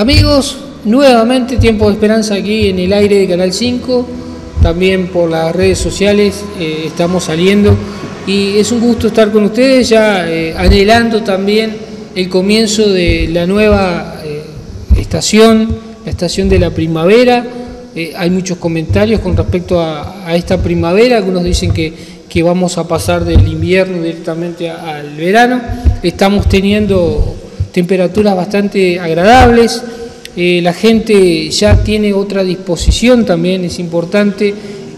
Amigos, nuevamente Tiempo de Esperanza aquí en el aire de Canal 5, también por las redes sociales eh, estamos saliendo y es un gusto estar con ustedes ya eh, anhelando también el comienzo de la nueva eh, estación, la estación de la primavera. hay muchos comentarios con respecto a, esta primavera, algunos dicen que, que, vamos a pasar del invierno directamente al verano, estamos teniendo temperaturas bastante agradables, eh, la gente ya tiene otra disposición también, es importante,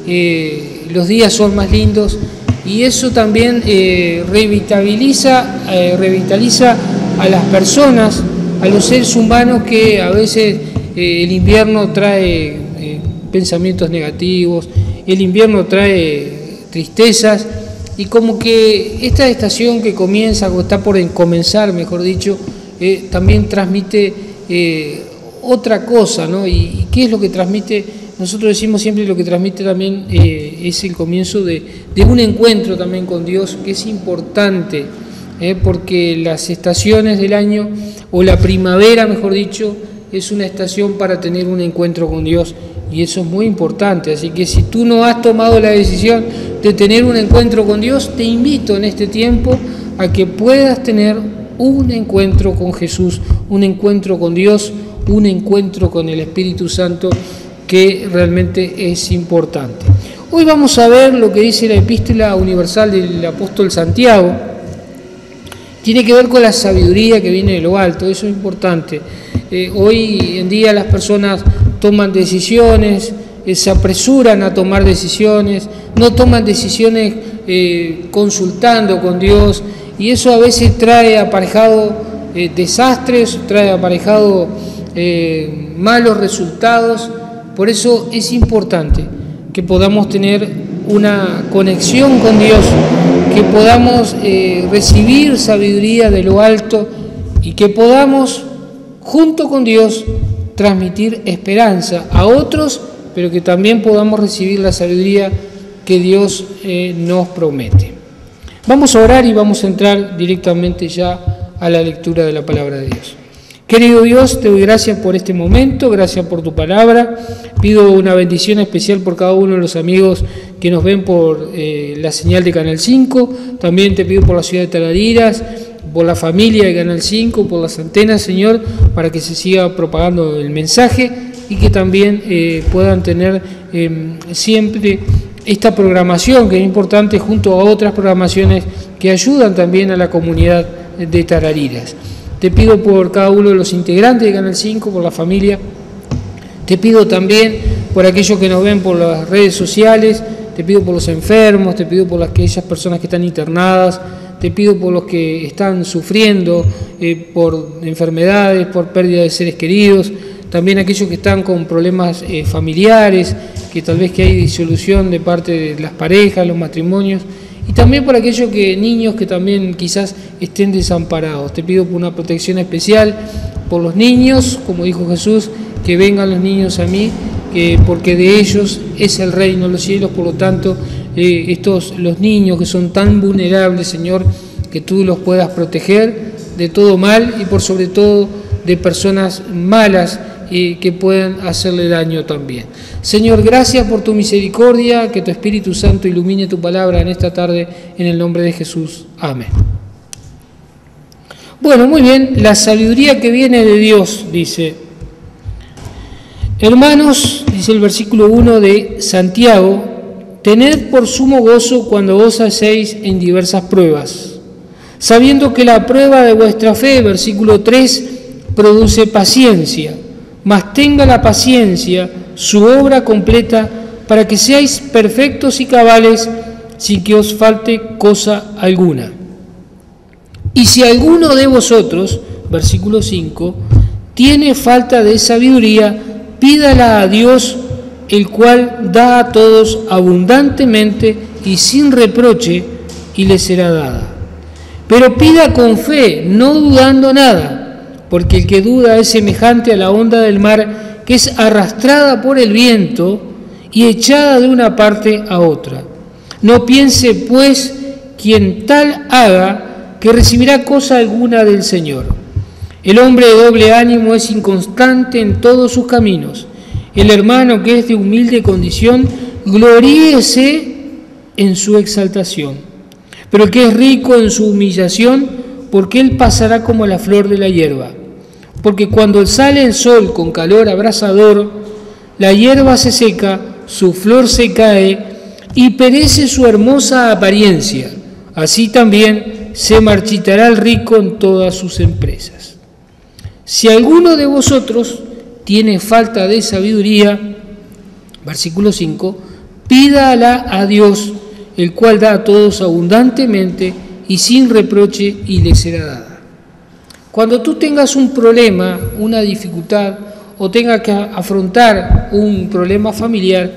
eh, los días son más lindos y eso también eh, revitaliza, revitaliza a las personas, a los seres humanos que a veces el invierno trae pensamientos negativos, el invierno trae tristezas y como que esta estación que comienza, o está por comenzar, mejor dicho, eh, también transmite eh, otra cosa, ¿no? Y, qué es lo que transmite? Nosotros decimos siempre lo que transmite también eh, es el comienzo de, un encuentro también con Dios, que es importante, porque las estaciones del año, o la primavera, mejor dicho, es una estación para tener un encuentro con Dios y eso es muy importante. Así que si tú no has tomado la decisión de tener un encuentro con Dios, te invito en este tiempo a que puedas tener un encuentro con Jesús, un encuentro con Dios, un encuentro con el Espíritu Santo que realmente es importante. Hoy vamos a ver lo que dice la epístola universal del apóstol Santiago. Tiene que ver con la sabiduría que viene de lo alto, eso es importante. Eh, hoy en día las personas toman decisiones, se apresuran a tomar decisiones, no toman decisiones eh, consultando con Dios, y eso a veces trae aparejado eh, desastres, trae aparejado eh, malos resultados. Por eso es importante que podamos tener una conexión con Dios, que podamos recibir sabiduría de lo alto y que podamos, junto con Dios, transmitir esperanza a otros, pero que también podamos recibir la sabiduría que Dios nos promete. Vamos a orar y vamos a entrar directamente ya a la lectura de la palabra de Dios. Querido Dios, te doy gracias por este momento, gracias por tu palabra. Pido una bendición especial por cada uno de los amigos que nos ven por eh, la señal de Canal 5. También te pido por la ciudad de Taladiras, por la familia de Canal 5, por las antenas, Señor, para que se siga propagando el mensaje y que también eh, puedan tener em, siempre esta programación que es importante junto a otras programaciones que ayudan también a la comunidad de Tarariras. Te pido por cada uno de los integrantes de Canal 5, por la familia. Te pido también por aquellos que nos ven por las redes sociales. Te pido por los enfermos, te pido por aquellas personas que están internadas, te pido por los que están sufriendo eh, por enfermedades, por pérdida de seres queridos, también aquellos que están con problemas eh, familiares, que tal vez que hay disolución de parte de las parejas, los matrimonios, y también por aquellos que niños que también quizás estén desamparados. Te pido por una protección especial por los niños, como dijo Jesús, que vengan los niños a mí, porque de ellos es el reino de los cielos, por lo tanto, eh, estos los niños que son tan vulnerables, Señor, que tú los puedas proteger de todo mal y por sobre todo de personas malas y que puedan hacerle daño también. Señor, gracias por tu misericordia, que tu Espíritu Santo ilumine tu palabra en esta tarde, en el nombre de Jesús. Amén. Bueno, muy bien, la sabiduría que viene de Dios, dice. Hermanos, dice el versículo 1 de Santiago, tened por sumo gozo cuando os hacéis en diversas pruebas, sabiendo que la prueba de vuestra fe, versículo 3, produce paciencia mas tenga la paciencia su obra completa para que seáis perfectos y cabales sin que os falte cosa alguna. Y si alguno de vosotros, versículo 5, tiene falta de sabiduría, pídala a Dios, el cual da a todos abundantemente y sin reproche, y le será dada. Pero pida con fe, no dudando nada porque el que duda es semejante a la onda del mar que es arrastrada por el viento y echada de una parte a otra. No piense, pues, quien tal haga, que recibirá cosa alguna del Señor. El hombre de doble ánimo es inconstante en todos sus caminos. El hermano que es de humilde condición, gloríese en su exaltación. Pero el que es rico en su humillación, porque él pasará como la flor de la hierba. Porque cuando sale el sol con calor abrasador, la hierba se seca, su flor se cae y perece su hermosa apariencia. Así también se marchitará el rico en todas sus empresas. Si alguno de vosotros tiene falta de sabiduría, versículo 5, pídala a Dios, el cual da a todos abundantemente y sin reproche y le será dada. Cuando tú tengas un problema, una dificultad o tengas que afrontar un problema familiar,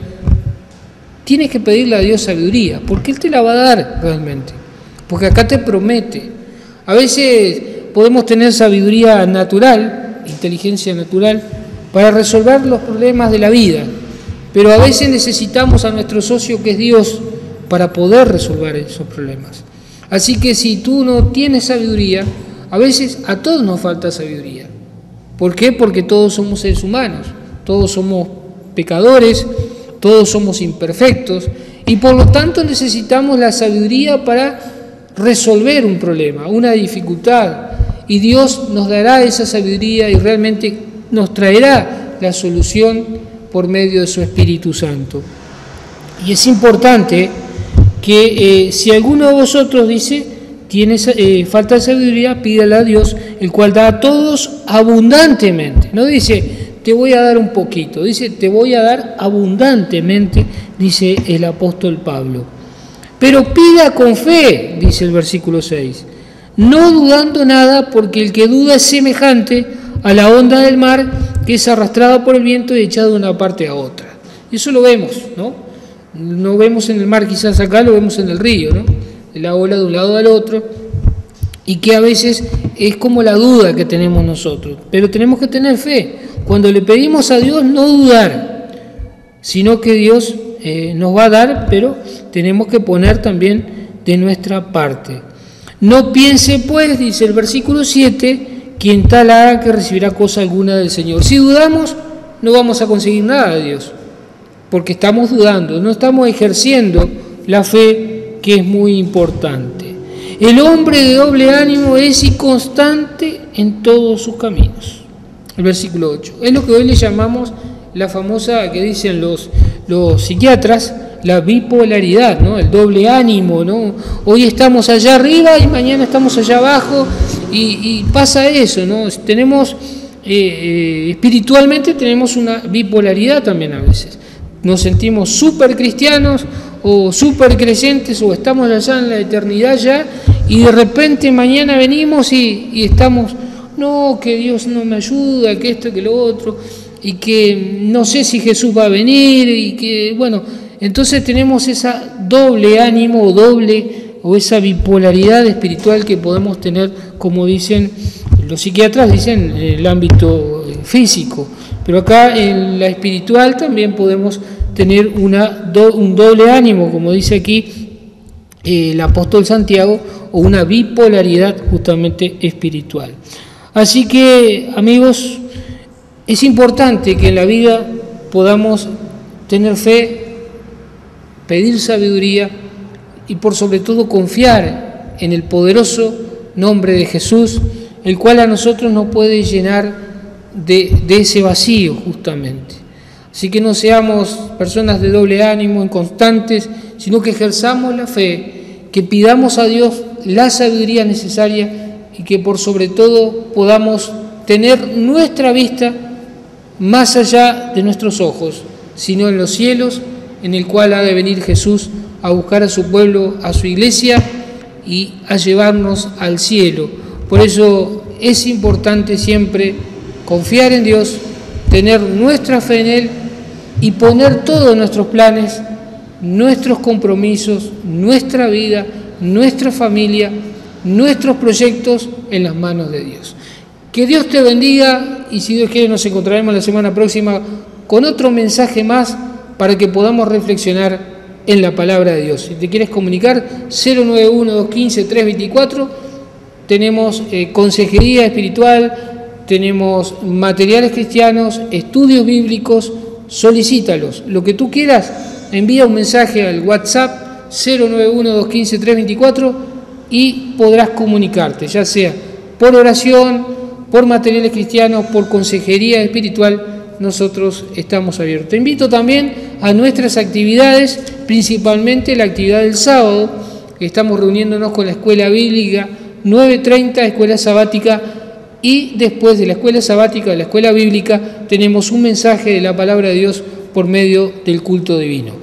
tienes que pedirle a Dios sabiduría, porque Él te la va a dar realmente, porque acá te promete. A veces podemos tener sabiduría natural, inteligencia natural, para resolver los problemas de la vida, pero a veces necesitamos a nuestro socio que es Dios para poder resolver esos problemas. Así que si tú no tienes sabiduría, a veces a todos nos falta sabiduría. ¿Por qué? Porque todos somos seres humanos, todos somos pecadores, todos somos imperfectos y por lo tanto necesitamos la sabiduría para resolver un problema, una dificultad. Y Dios nos dará esa sabiduría y realmente nos traerá la solución por medio de su Espíritu Santo. Y es importante que eh, si alguno de vosotros dice, tiene eh, falta de sabiduría, pídala a Dios, el cual da a todos abundantemente. No dice, te voy a dar un poquito, dice, te voy a dar abundantemente, dice el apóstol Pablo. Pero pida con fe, dice el versículo 6, no dudando nada, porque el que duda es semejante a la onda del mar que es arrastrada por el viento y echada de una parte a otra. Eso lo vemos, ¿no? no vemos en el mar, quizás acá lo vemos en el río, ¿no? La ola de un lado al otro, y que a veces es como la duda que tenemos nosotros, pero tenemos que tener fe. Cuando le pedimos a Dios, no dudar, sino que Dios eh, nos va a dar, pero tenemos que poner también de nuestra parte. No piense pues, dice el versículo 7, quien tal haga que recibirá cosa alguna del Señor. Si dudamos, no vamos a conseguir nada de Dios porque estamos dudando, no estamos ejerciendo la fe que es muy importante. El hombre de doble ánimo es inconstante en todos sus caminos. El versículo 8. Es lo que hoy le llamamos la famosa que dicen los, los psiquiatras, la bipolaridad, ¿no? el doble ánimo. ¿no? Hoy estamos allá arriba y mañana estamos allá abajo y, pasa eso. ¿no? Tenemos, eh, eh, espiritualmente tenemos una bipolaridad también a veces nos sentimos súper cristianos o súper creyentes o estamos allá en la eternidad ya y de repente mañana venimos y, estamos, no, que Dios no me ayuda, que esto, que lo otro, y que no sé si Jesús va a venir y que, bueno, entonces tenemos esa doble ánimo o doble o esa bipolaridad espiritual que podemos tener, como dicen los psiquiatras, dicen en el ámbito físico. Pero acá en la espiritual también podemos tener un doble ánimo, como dice aquí eh, el apóstol Santiago, o una bipolaridad justamente espiritual. Así que, amigos, es importante que en la vida podamos tener fe, pedir sabiduría y por sobre todo confiar en el poderoso nombre de Jesús, el cual a nosotros nos puede llenar de, ese vacío justamente. Así que no seamos personas de doble ánimo, inconstantes, sino que ejerzamos la fe, que pidamos a Dios la sabiduría necesaria y que por sobre todo podamos tener nuestra vista más allá de nuestros ojos, sino en los cielos, en el cual ha de venir Jesús a buscar a su pueblo, a su iglesia y a llevarnos al cielo. Por eso es importante siempre confiar en Dios, tener nuestra fe en Él y poner todos nuestros planes, nuestros compromisos, nuestra vida, nuestra familia, nuestros proyectos en las manos de Dios. Que Dios te bendiga y si Dios quiere nos encontraremos la semana próxima con otro mensaje más para que podamos reflexionar en la palabra de Dios. Si te quieres comunicar, 091-215-324 tenemos eh, consejería espiritual, tenemos materiales cristianos, estudios bíblicos, solicítalos. Lo que tú quieras, envía un mensaje al WhatsApp 091-215-324 y podrás comunicarte, ya sea por oración, por materiales cristianos, por consejería espiritual, nosotros estamos abiertos. Te invito también a nuestras actividades, principalmente la actividad del sábado, estamos reuniéndonos con la escuela bíblica 9.30, escuela sabática, y después de la escuela sabática, de la escuela bíblica, tenemos un mensaje de la palabra de Dios por medio del culto divino.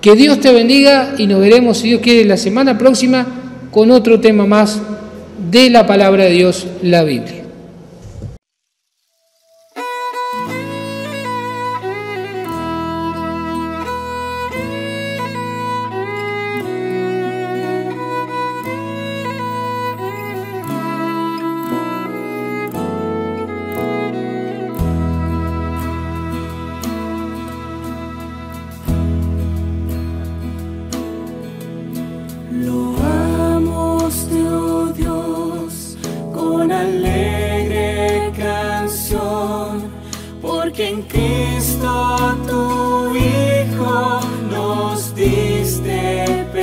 Que Dios te bendiga y nos veremos, si Dios quiere, la semana próxima con otro tema más de la palabra de Dios, la Biblia. step